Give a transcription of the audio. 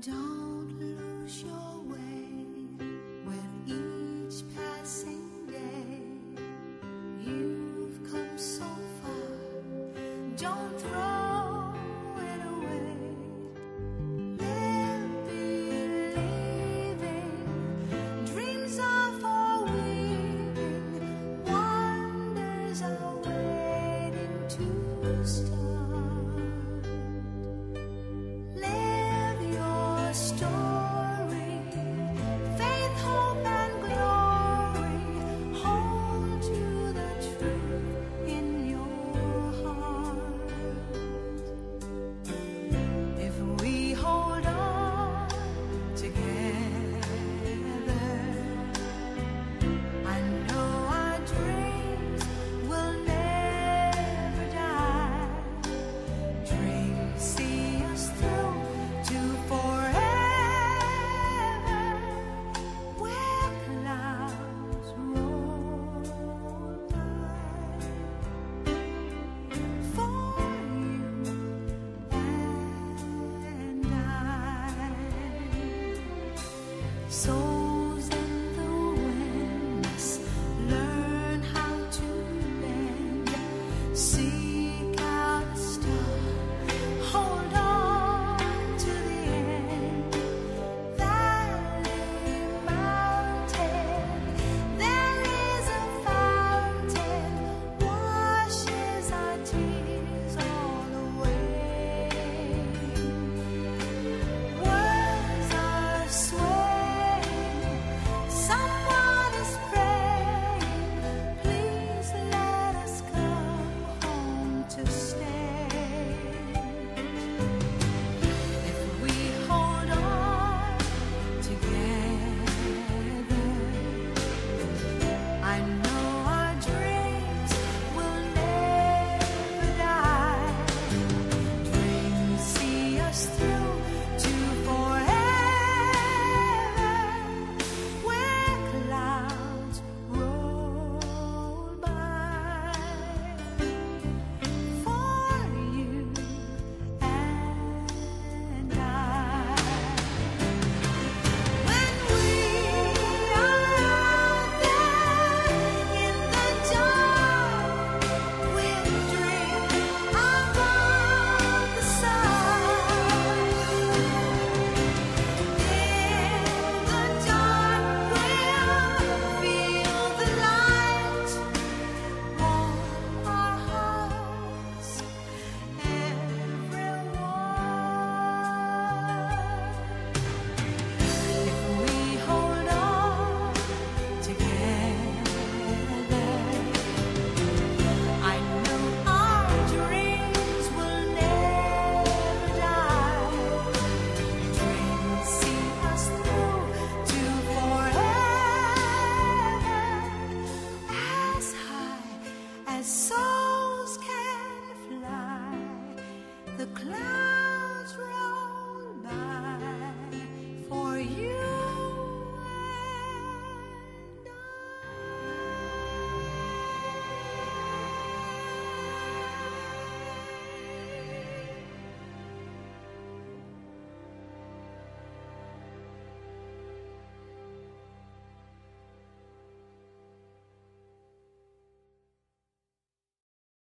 Don't lose your So cloud.